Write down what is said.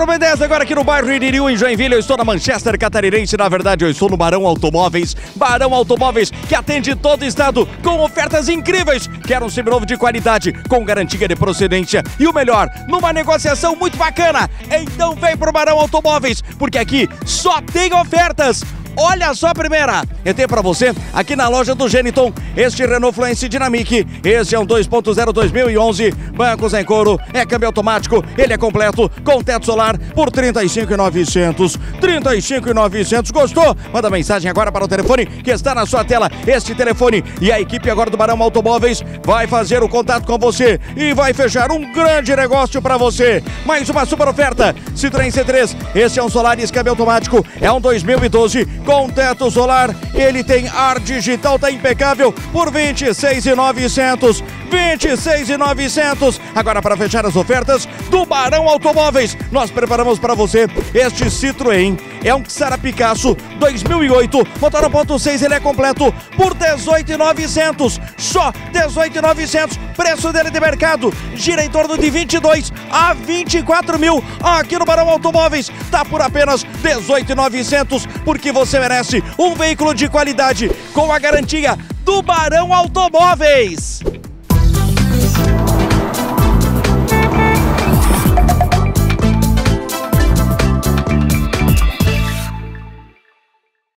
Carro B10 agora aqui no bairro Iririu, em Joinville. Eu estou na Manchester Catarinense. Na verdade, eu estou no Barão Automóveis. Barão Automóveis, que atende todo o estado com ofertas incríveis. Quer um seminovo de qualidade, com garantia de procedência e o melhor, numa negociação muito bacana. Então vem pro Barão Automóveis, porque aqui só tem ofertas. Olha só a primeira, eu tenho para você aqui na loja do Geniton, este Renault Fluence Dynamic, esse é um 2.0 2011, bancos em couro, é câmbio automático, ele é completo, com teto solar por 35.900, 35.900, gostou? Manda mensagem agora para o telefone que está na sua tela, este telefone e a equipe agora do Barão Automóveis vai fazer o contato com você e vai fechar um grande negócio para você. Mais uma super oferta, Citroën C3, esse é um Solaris câmbio automático, é um 2012 com teto solar. Ele tem ar digital, tá impecável por 26,900. 26,900. Agora para fechar as ofertas do Barão Automóveis, nós preparamos para você este Citroën. É um Xara Picasso 2008, motor 1.6, ele é completo por 18,900. Só 18,900. Preço dele de mercado gira em torno de 22 a 24 mil. Aqui no Barão Automóveis tá por apenas 18,900 porque você merece um veículo de qualidade com a garantia do Barão Automóveis.